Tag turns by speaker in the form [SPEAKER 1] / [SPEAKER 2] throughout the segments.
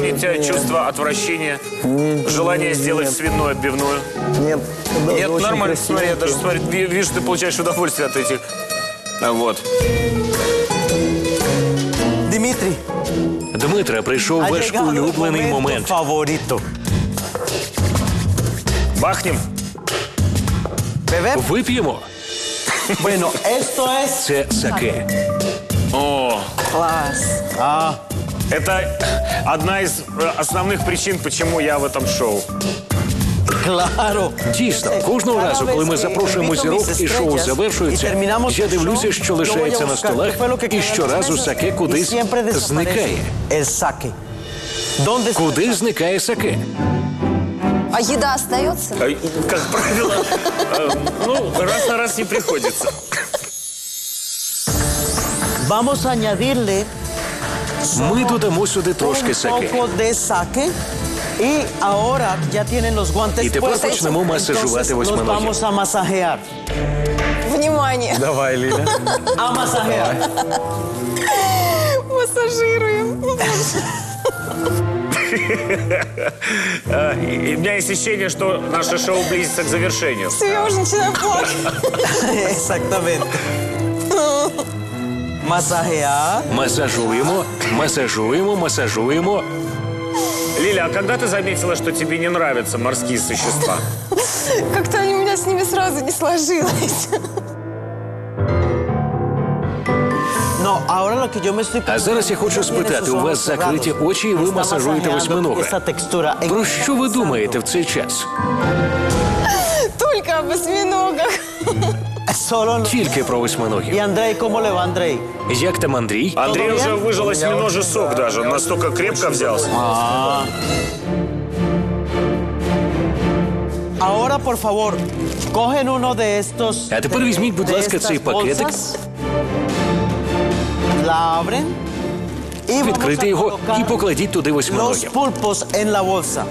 [SPEAKER 1] у тебя чувство отвращения? Желание сделать свиную отбивную?
[SPEAKER 2] Нет. да,
[SPEAKER 1] Нет, нормально. Смотри, я даже смотри, ви- вижу, ты получаешь удовольствие от этих. А, Вот.
[SPEAKER 3] Дмитрий,
[SPEAKER 4] Дмитре, прийшов
[SPEAKER 3] а
[SPEAKER 4] ваш улюблений момент.
[SPEAKER 3] favorito.
[SPEAKER 1] Бахнем.
[SPEAKER 4] Вип'ємо.
[SPEAKER 3] Bueno, esto es...
[SPEAKER 4] Це саке.
[SPEAKER 1] О,
[SPEAKER 5] Класс.
[SPEAKER 3] Ah,
[SPEAKER 1] это одна из э, основных причин, почему я в этом шоу.
[SPEAKER 3] claro.
[SPEAKER 4] Дійсно, кожного разу, коли ми запрошуємо зірок і шоу завершується, я дивлюся, що лишається на столах, і щоразу саке кудись зникає.
[SPEAKER 3] El saque. ¿Dónde está?
[SPEAKER 4] Куди зникає саке?
[SPEAKER 5] А еда остается?
[SPEAKER 1] Э, Как правило, э, ну, раз на раз не приходится.
[SPEAKER 3] Vamos a añadirle
[SPEAKER 4] Ми додамо сюди трошки саке.
[SPEAKER 3] poco de saque. Y ahora ya tienen los guantes
[SPEAKER 4] І тепер
[SPEAKER 3] puestos,
[SPEAKER 4] почнемо масажувати восьминогів.
[SPEAKER 5] Внимание!
[SPEAKER 2] Давай,
[SPEAKER 3] masajear.
[SPEAKER 5] Массажируем.
[SPEAKER 1] Э, и У меня есть ощущение, что наше шоу близится к завершению.
[SPEAKER 5] Все, я уже начинаю плакать.
[SPEAKER 3] Exactamente. Masajear.
[SPEAKER 4] Масажуємо, масажуємо, масажуємо.
[SPEAKER 1] Лиля, а когда ты заметила, что тебе не нравятся морские существа?
[SPEAKER 5] Как-то у меня с ними сразу не сложилось.
[SPEAKER 3] No, ahora lo que yo me estoy
[SPEAKER 4] А зараз я хочу спитати, у вас закриті очі, і ви масажуєте восьминога.
[SPEAKER 3] Esa textura. en-
[SPEAKER 4] Про що ви думаєте в цей час?
[SPEAKER 5] Только об осьминогах.
[SPEAKER 3] Solo
[SPEAKER 4] Тільки про
[SPEAKER 3] Y
[SPEAKER 4] восьминогів.
[SPEAKER 3] Andrei, ¿cómo le va Andrei?
[SPEAKER 4] Як там Андрій?
[SPEAKER 1] Андрей уже выжил осьминожий сок даже, настолько крепко взялся.
[SPEAKER 3] Ahora, por favor, cogen uno de estos.
[SPEAKER 4] А тепер візьміть, будь
[SPEAKER 3] de
[SPEAKER 4] ласка,
[SPEAKER 3] estas
[SPEAKER 4] цей пакетик.
[SPEAKER 3] bolsas, La abren. Y vamos a
[SPEAKER 4] Відкрийте його
[SPEAKER 3] colocar
[SPEAKER 4] і покладіть туди
[SPEAKER 3] los
[SPEAKER 4] восьминогів.
[SPEAKER 3] pulpos en la bolsa.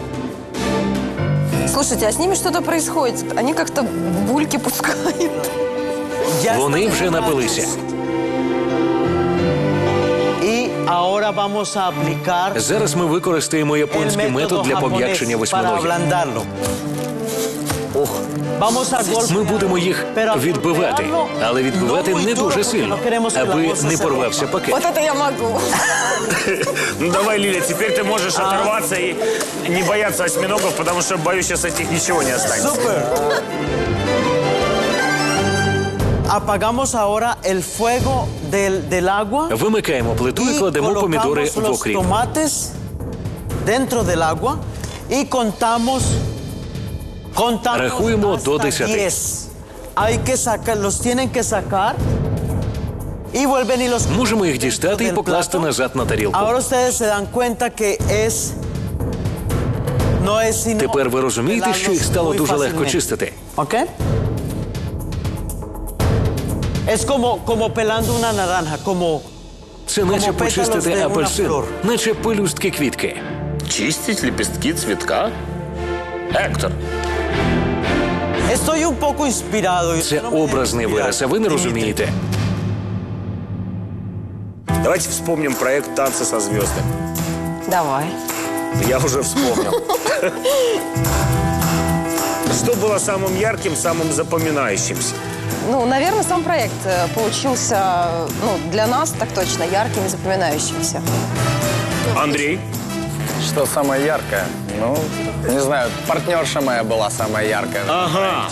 [SPEAKER 5] Слушайте, а с ними что-то происходит. Они как-то бульки пускают.
[SPEAKER 4] Вони вже напилися. Зараз ми використаємо японський метод для пом'якшення восьминогів. Ми будемо їх відбивати, але відбивати не дуже сильно, аби не порвався пакет.
[SPEAKER 5] От це я можу.
[SPEAKER 1] Ну, давай, Лиля, тепер ти можеш оторватися і не боятися осьминогів, тому що боюсь, що з них нічого не останеться.
[SPEAKER 3] Супер! Apagamos ahora el fuego del, del agua
[SPEAKER 4] Вимикаємо плиту і
[SPEAKER 3] y
[SPEAKER 4] кладемо помідори
[SPEAKER 3] colocamos
[SPEAKER 4] в
[SPEAKER 3] los
[SPEAKER 4] окріп.
[SPEAKER 3] tomates dentro del agua y contamos contamos
[SPEAKER 4] Рахуємо
[SPEAKER 3] hasta
[SPEAKER 4] до 10.
[SPEAKER 3] 10. Hay que sacar, los tienen que sacar y vuelven y los
[SPEAKER 4] Можемо їх дістати і
[SPEAKER 3] del
[SPEAKER 4] покласти
[SPEAKER 3] plato.
[SPEAKER 4] назад на тарілку.
[SPEAKER 3] Ahora ustedes se dan cuenta que es no es sino
[SPEAKER 4] Тепер ви розумієте, що їх стало
[SPEAKER 3] muy
[SPEAKER 4] дуже легко
[SPEAKER 3] fácilmente.
[SPEAKER 4] чистити.
[SPEAKER 3] ¿Ok? Es como, como pelando una naranja, como
[SPEAKER 4] Це наче
[SPEAKER 3] Como pétalos
[SPEAKER 4] почистити
[SPEAKER 3] de una
[SPEAKER 4] апельсин,
[SPEAKER 3] flor.
[SPEAKER 4] наче пелюстки квітки.
[SPEAKER 1] Чистить лепестки цветка? Эктор,
[SPEAKER 3] Estoy un poco inspirado. y
[SPEAKER 4] Це
[SPEAKER 3] usted no me
[SPEAKER 4] образний
[SPEAKER 3] inspira.
[SPEAKER 4] вираз, а ви не
[SPEAKER 3] Dimitri.
[SPEAKER 4] розумієте.
[SPEAKER 1] давайте вспомним проект «Танцы со звездами».
[SPEAKER 5] Давай.
[SPEAKER 1] Я уже вспомнил. Что было самым ярким, самым запоминающимся?
[SPEAKER 5] Ну, наверное, сам проект э, получился, ну, для нас так точно, ярким и запоминающимся.
[SPEAKER 1] Андрей?
[SPEAKER 2] Что самое яркое? Ну, не знаю, партнерша моя была самая яркая.
[SPEAKER 1] Ага.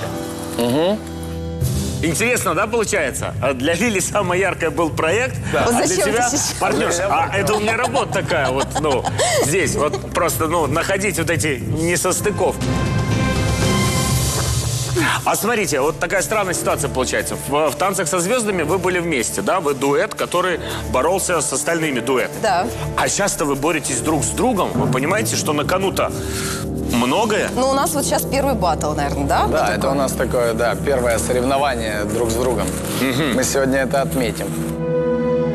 [SPEAKER 1] Интересно, да, получается? А Для Лили самый яркий был проект, а
[SPEAKER 5] Вот
[SPEAKER 1] для
[SPEAKER 5] зачем
[SPEAKER 1] тебя партнерша. А это у меня работа такая вот, ну, здесь, вот просто, ну, находить вот эти несостыковки. А смотрите, вот такая странная ситуация получается. В, в «Танцах со звездами» вы были вместе, да? Вы дуэт, который боролся с остальными дуэтами.
[SPEAKER 5] Да.
[SPEAKER 1] А часто вы боретесь друг с другом. Вы понимаете, что на кону-то многое.
[SPEAKER 5] Ну, у нас вот сейчас первый батл, наверное, да?
[SPEAKER 2] Да, это у нас такое, да, первое соревнование друг с другом. Мы сегодня это отметим.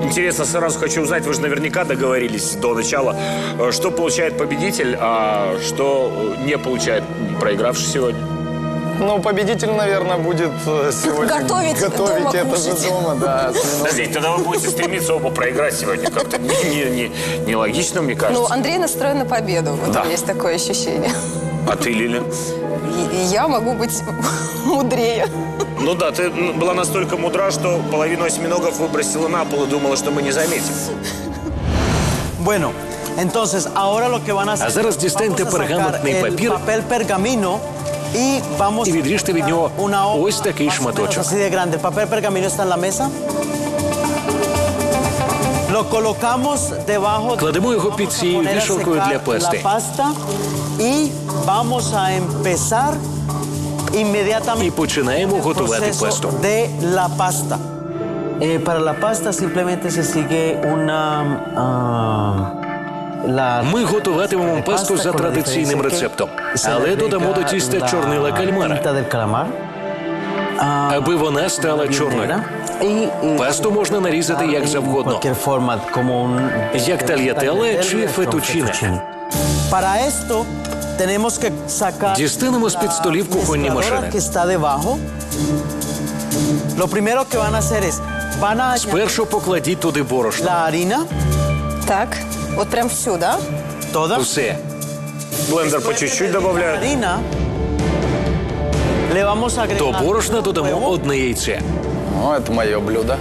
[SPEAKER 1] Интересно, сразу хочу узнать, вы же наверняка договорились до начала, э, что получает победитель, а что не получает проигравший сегодня.
[SPEAKER 2] Ну, победитель, наверное, будет э, сегодня
[SPEAKER 5] Готовить
[SPEAKER 2] готовить
[SPEAKER 5] дома,
[SPEAKER 2] это же
[SPEAKER 5] кушать.
[SPEAKER 2] дома, да.
[SPEAKER 1] Подождите, тогда вы будете стремиться оба проиграть сегодня. Как-то не- не- не- нелогично, мне кажется.
[SPEAKER 5] Ну, Андрей настроен на победу. Вот
[SPEAKER 1] Да.
[SPEAKER 5] есть такое ощущение.
[SPEAKER 1] А ты, Лиля?
[SPEAKER 5] Я могу быть мудрее.
[SPEAKER 1] Ну да, ты была настолько мудра, что половину осьминогов выбросила на пол и думала, что мы не заметим.
[SPEAKER 3] Bueno, entonces ahora lo que van a hacer
[SPEAKER 4] А зараз дістаньте пергаментний
[SPEAKER 3] el
[SPEAKER 4] папір
[SPEAKER 3] papel pergamino y vamos
[SPEAKER 4] і відріжте від нього
[SPEAKER 3] una hoja
[SPEAKER 4] ось такий
[SPEAKER 3] más o menos
[SPEAKER 4] шматочок.
[SPEAKER 3] así de grande. El papel pergamino está en la mesa. Lo colocamos debajo
[SPEAKER 4] Кладемо його
[SPEAKER 3] vamos
[SPEAKER 4] під
[SPEAKER 3] a
[SPEAKER 4] цією
[SPEAKER 3] poner a
[SPEAKER 4] вішалкою
[SPEAKER 3] secar
[SPEAKER 4] для пасти.
[SPEAKER 3] La pasta y vamos a empezar inmediatamente
[SPEAKER 4] І починаємо
[SPEAKER 3] el
[SPEAKER 4] готувати
[SPEAKER 3] proceso
[SPEAKER 4] пасту.
[SPEAKER 3] de la pasta. Eh, para la pasta simplemente se sigue una ah, la
[SPEAKER 4] Ми готуватимемо пасту за традиційним рецептом, але додамо до тіста чорнила кальмара, аби вона стала чорною. Пасту можна нарізати як завгодно, як тальятеле чи фетучине. Дістанемо з під столів кухонні машини. Спершу покладіть туди борошно.
[SPEAKER 5] Так. вот прям всю, да?
[SPEAKER 3] toda.
[SPEAKER 4] Все.
[SPEAKER 1] Блендер по чуть-чуть добавляют.
[SPEAKER 3] harina le vamos a agregar
[SPEAKER 4] До борошна
[SPEAKER 3] un
[SPEAKER 4] додамо
[SPEAKER 3] huevo
[SPEAKER 4] одне яйце.
[SPEAKER 2] Ну, это мое блюдо.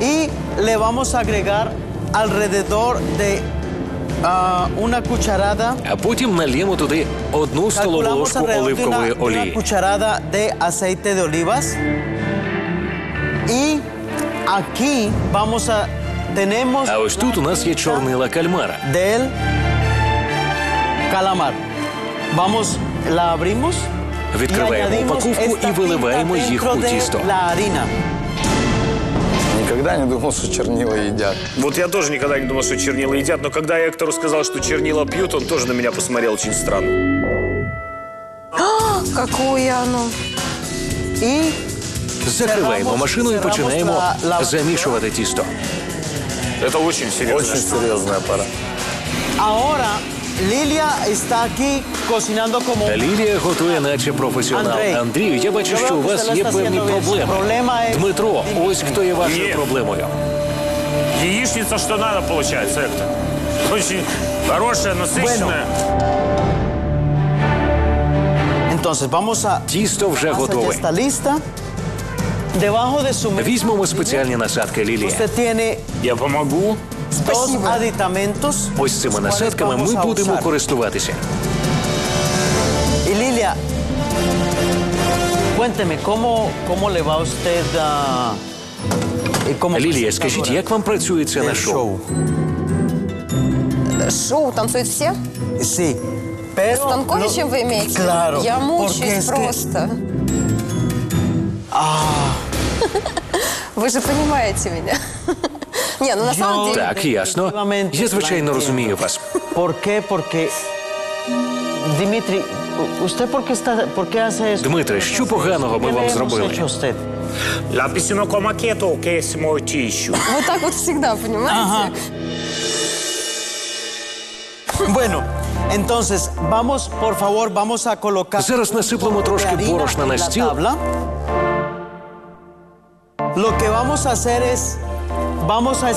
[SPEAKER 3] y le vamos a agregar alrededor de ah, una cucharada
[SPEAKER 4] А потім нальємо туди одну столову
[SPEAKER 3] calculamos
[SPEAKER 4] ложку
[SPEAKER 3] alrededor de una,
[SPEAKER 4] оливкової
[SPEAKER 3] de una
[SPEAKER 4] олії.
[SPEAKER 3] cucharada de aceite de olivas y aquí vamos a tenemos
[SPEAKER 4] А ось тут у нас є чорнила кальмара.
[SPEAKER 3] del calamar vamos la abrimos y
[SPEAKER 4] Відкриваємо
[SPEAKER 3] añadimos
[SPEAKER 4] упаковку
[SPEAKER 3] esta
[SPEAKER 4] і виливаємо
[SPEAKER 3] tinta
[SPEAKER 4] їх
[SPEAKER 3] dentro
[SPEAKER 4] у
[SPEAKER 3] de
[SPEAKER 4] тісто.
[SPEAKER 3] la harina
[SPEAKER 2] Никогда не думал, что чернила едят.
[SPEAKER 1] Вот я тоже никогда не думал, что чернила едят, но когда я Эктору сказал, что чернила пьют, он тоже на меня посмотрел очень странно.
[SPEAKER 5] Какое оно.
[SPEAKER 3] y
[SPEAKER 4] Закриваємо машину і починаємо замішувати тісто.
[SPEAKER 1] Это очень серьезно.
[SPEAKER 2] Очень серьезная пора.
[SPEAKER 3] ahora Lilia está aquí cocinando como
[SPEAKER 4] Лілія готує, наче професіонал.
[SPEAKER 3] Андрій,
[SPEAKER 4] Андрію, я бачу,
[SPEAKER 3] я
[SPEAKER 4] що у
[SPEAKER 3] бачу,
[SPEAKER 4] вас
[SPEAKER 3] що
[SPEAKER 4] є
[SPEAKER 3] ви
[SPEAKER 4] певні
[SPEAKER 3] стаєте
[SPEAKER 4] проблеми.
[SPEAKER 3] Проблема є-
[SPEAKER 4] Дмитро, ось хто є вашою
[SPEAKER 1] Є.
[SPEAKER 4] проблемою.
[SPEAKER 1] Яичница, что надо, получается, Эктор. Очень хорошая, насыщенная.
[SPEAKER 3] Entonces vamos a
[SPEAKER 4] Тісто вже
[SPEAKER 3] Masa ya
[SPEAKER 4] готове.
[SPEAKER 3] está lista.
[SPEAKER 4] Візьмемо спеціальні насадки
[SPEAKER 3] лілії.
[SPEAKER 1] Я помогу.
[SPEAKER 4] Ось цими насадками ми будемо користуватися.
[SPEAKER 3] Лілія,
[SPEAKER 4] Лілія, скажіть, як вам працюється на шоу?
[SPEAKER 5] Шоу танцують всі?
[SPEAKER 3] Sí. Pero,
[SPEAKER 5] С Станковичем
[SPEAKER 3] no,
[SPEAKER 5] ви имеете?
[SPEAKER 3] Claro,
[SPEAKER 5] Я мучаюсь
[SPEAKER 3] просто. Que...
[SPEAKER 5] А, Вы же понимаете меня. Не, ну на самом деле...
[SPEAKER 4] Так, ясно. Я, звичайно, розумію вас.
[SPEAKER 3] ¿Por qué? Porque... Dimitri, ¿usted por qué, está, por qué hace eso?
[SPEAKER 4] Дмитре, що поганого ми вам зробили?
[SPEAKER 1] maqueto, que es мой тищу.
[SPEAKER 5] Вот так вот всегда, понимаете?
[SPEAKER 3] Bueno, entonces, vamos, por favor, vamos a colocar...
[SPEAKER 4] Зараз насиплемо трошки борошна на стіл.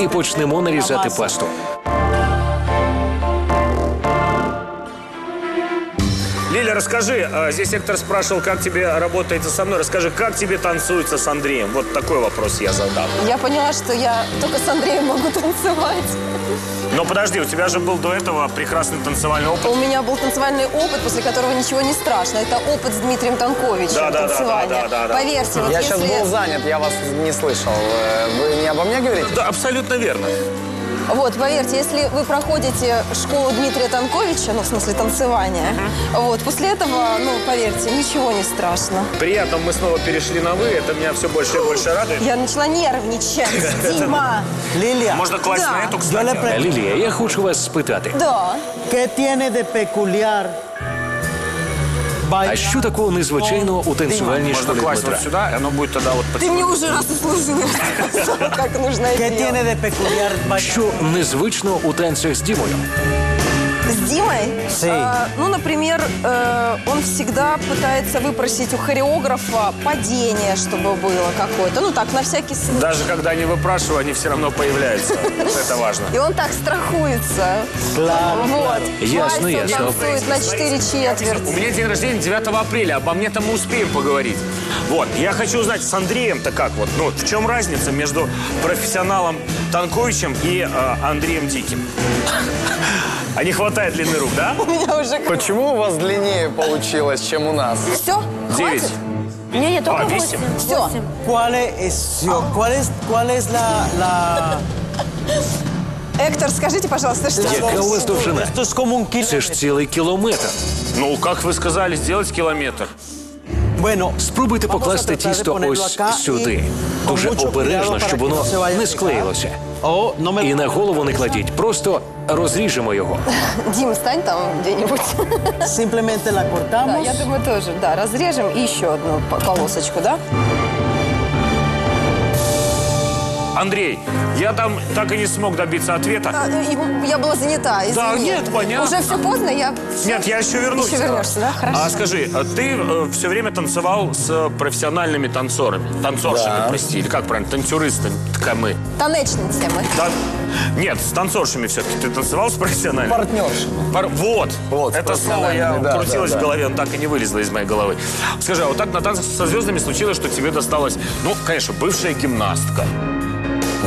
[SPEAKER 4] І почнемо нарізати пасту.
[SPEAKER 1] Лиля, расскажи, а, здесь Эктор спрашивал, как тебе работается со мной. Расскажи, как тебе танцуется с Андреем? Вот такой вопрос я задам.
[SPEAKER 5] Я поняла, что я только с Андреем могу танцевать.
[SPEAKER 1] Но подожди, у тебя же был до этого прекрасный танцевальный опыт.
[SPEAKER 5] У меня был танцевальный опыт, после которого ничего не страшно. Это опыт с Дмитрием Танковичем
[SPEAKER 1] Да, да, да,
[SPEAKER 5] танцевания.
[SPEAKER 1] да, да, да.
[SPEAKER 5] Поверьте, вот
[SPEAKER 2] Я
[SPEAKER 5] если...
[SPEAKER 2] сейчас был занят, я вас не слышал. Вы не обо мне говорите?
[SPEAKER 1] Да, абсолютно верно.
[SPEAKER 5] Вот, поверьте, если вы проходите школу Дмитрия Танковича, ну, в смысле танцевания, вот, после этого, ну, поверьте, ничего не страшно.
[SPEAKER 1] Приятно, мы снова перешли на «вы». Это меня все больше и больше радует.
[SPEAKER 5] Я начала нервничать, Дима.
[SPEAKER 3] Lilia,
[SPEAKER 1] Можно класть
[SPEAKER 5] Да.
[SPEAKER 1] на эту, кстати.
[SPEAKER 4] Лілія, я хочу вас спитати.
[SPEAKER 5] Да.
[SPEAKER 3] ¿qué tiene de peculiar?
[SPEAKER 4] А що такого незвичайного у танцювальній
[SPEAKER 1] Можно
[SPEAKER 4] школі
[SPEAKER 1] класть вот
[SPEAKER 4] Дмитра?
[SPEAKER 1] сюда, и оно будет тогда вот
[SPEAKER 5] Ты мне уже раз услужил, как нужно
[SPEAKER 3] ¿Qué
[SPEAKER 5] делать.
[SPEAKER 3] tiene de peculiar bailar?
[SPEAKER 4] Що незвично у танцях з Дімою?
[SPEAKER 5] С Димой?
[SPEAKER 3] Sí.
[SPEAKER 5] А, ну, например, э, он всегда пытается выпросить у хореографа падение, чтобы было какое-то. Ну, так, на всякий случай.
[SPEAKER 1] Даже когда не выпрашиваю, они все равно появляются. Это важно.
[SPEAKER 5] И он так страхуется. Вот.
[SPEAKER 4] Ясно, ясно.
[SPEAKER 5] танцует на 4
[SPEAKER 1] У
[SPEAKER 5] четверти.
[SPEAKER 1] меня день рождения 9 апреля, обо мне-то мы успеем поговорить. Вот, я хочу узнать, с Андреем-то как вот, ну, в чем разница между профессионалом Танковичем и э, Андреем Диким? А не хватает длины рук, да?
[SPEAKER 5] У меня уже...
[SPEAKER 2] Почему у вас длиннее получилось, чем у нас?
[SPEAKER 5] Все?
[SPEAKER 1] Девять.
[SPEAKER 6] Не, не, только
[SPEAKER 1] А, весим?
[SPEAKER 6] восемь.
[SPEAKER 5] Всё.
[SPEAKER 6] Восемь.
[SPEAKER 3] ¿Cuál es, cuál es, cuál es la, la...
[SPEAKER 5] Эктор, скажите, пожалуйста, что
[SPEAKER 4] Яка у вас довжина? Це ж цілий кілометр.
[SPEAKER 1] Ну, как вы сказали, сделать километр.
[SPEAKER 3] Bueno,
[SPEAKER 4] спробуйте покласти тісто ось сюди. Дуже обережно, щоб воно не склеїлося. І на голову не кладіть. Просто розріжемо його.
[SPEAKER 5] Дім, стань там
[SPEAKER 3] де-небудь.
[SPEAKER 5] Я думаю, теж, Да, разрежем и еще одну колосочку, так?
[SPEAKER 1] Андрей, я там так и не смог добиться ответа.
[SPEAKER 5] А, и Я была занята, извини.
[SPEAKER 1] Да, нет, понятно.
[SPEAKER 5] Уже все поздно, я...
[SPEAKER 1] Нет, я еще вернусь.
[SPEAKER 5] Еще вернешься, да? Хорошо.
[SPEAKER 1] А скажи, а ты все время танцевал с профессиональными танцорами? Танцоршами,
[SPEAKER 2] Да.
[SPEAKER 1] прости, или как правильно? Танцюристами. мы.
[SPEAKER 5] Танечницы мы.
[SPEAKER 1] Да? Нет, с танцоршами все-таки. Ты танцевал с профессиональными?
[SPEAKER 2] Партнерши.
[SPEAKER 1] Пар- Вот.
[SPEAKER 2] Вот,
[SPEAKER 1] Это слово я
[SPEAKER 2] да,
[SPEAKER 1] крутилось
[SPEAKER 2] да,
[SPEAKER 1] в
[SPEAKER 2] да.
[SPEAKER 1] голове, он так и не вылезло из моей головы. Скажи, а вот так на танцах со звездами случилось, что тебе досталась, ну, конечно, бывшая гимнастка.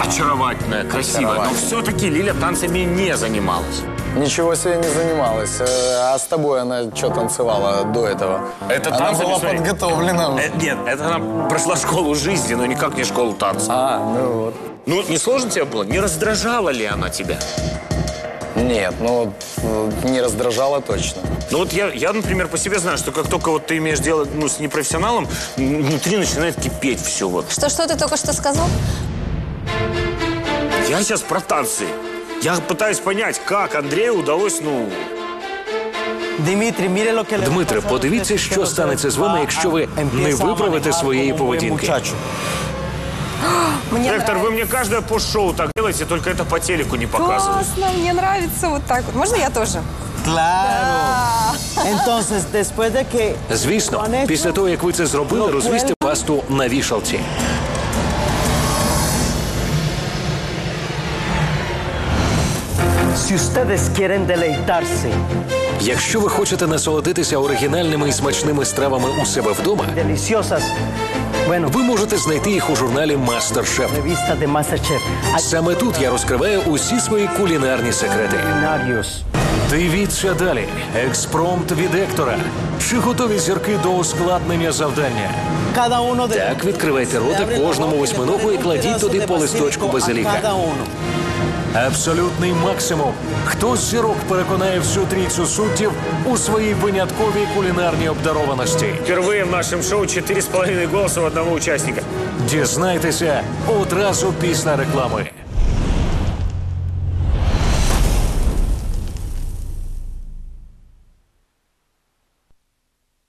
[SPEAKER 1] Очаровательная, красивая. Но все-таки Лиля танцами не занималась.
[SPEAKER 2] Ничего себе не занималась. Э, А с тобой она что танцевала до этого?
[SPEAKER 1] Это
[SPEAKER 2] она
[SPEAKER 1] танцами,
[SPEAKER 2] была
[SPEAKER 1] смотри.
[SPEAKER 2] подготовлена.
[SPEAKER 1] Э, нет, это она прошла школу жизни, но никак не школу танца.
[SPEAKER 2] А, ну вот.
[SPEAKER 1] Ну, не сложно тебе было? Не раздражала ли она тебя?
[SPEAKER 2] Нет, ну э, не раздражала точно.
[SPEAKER 1] Ну вот я, я, например, по себе знаю, что как только вот ты имеешь дело ну, с непрофессионалом, внутри начинает кипеть все вот.
[SPEAKER 5] Что-что ты только что сказал?
[SPEAKER 1] Я сейчас про танцы. Я пытаюсь понять, как Андрею удалось, ну...
[SPEAKER 3] Дмитрий, mire lo que le va a
[SPEAKER 4] Дмитре,
[SPEAKER 3] pasar
[SPEAKER 4] подивіться,
[SPEAKER 3] a usted,
[SPEAKER 4] що
[SPEAKER 3] que
[SPEAKER 4] станеться з вами,
[SPEAKER 3] va
[SPEAKER 4] якщо ви
[SPEAKER 3] a-
[SPEAKER 4] не
[SPEAKER 3] empieza a
[SPEAKER 4] виправите
[SPEAKER 3] manejar
[SPEAKER 4] своєї
[SPEAKER 3] como un buen
[SPEAKER 4] поведінки.
[SPEAKER 3] muchacho.
[SPEAKER 5] Мне
[SPEAKER 1] Ректор, вы мне каждое пост-шоу так делаете, только это по телеку не показываете.
[SPEAKER 5] Классно, мне нравится вот так вот. Можно я тоже?
[SPEAKER 3] Claro. Entonces, después de que
[SPEAKER 4] Звісно,
[SPEAKER 3] lo han hecho,
[SPEAKER 4] після того, як ви це зробили,
[SPEAKER 3] lo
[SPEAKER 4] розвісьте
[SPEAKER 3] cuelgan.
[SPEAKER 4] пасту на вішалці.
[SPEAKER 3] Si ustedes quieren deleitarse
[SPEAKER 4] Якщо ви хочете насолодитися оригінальними і смачними стравами у себе вдома,
[SPEAKER 3] bueno,
[SPEAKER 4] ви можете знайти їх у журналі
[SPEAKER 3] revista de Masterchef.
[SPEAKER 4] Саме тут я розкриваю усі свої кулінарні секрети.
[SPEAKER 3] culinarios.
[SPEAKER 4] Дивіться далі. Експромт від Ектора. Чи готові зірки до ускладнення завдання? Так, відкривайте роти кожному восьминогу і кладіть туди по листочку базиліка. Абсолютний максимум. Хто з зірок переконає всю трійцю суддів у своїй винятковій кулінарній обдарованості?
[SPEAKER 1] Впервые в нашем шоу 4,5 голоса у одного участника.
[SPEAKER 4] Дізнайтеся одразу після реклами.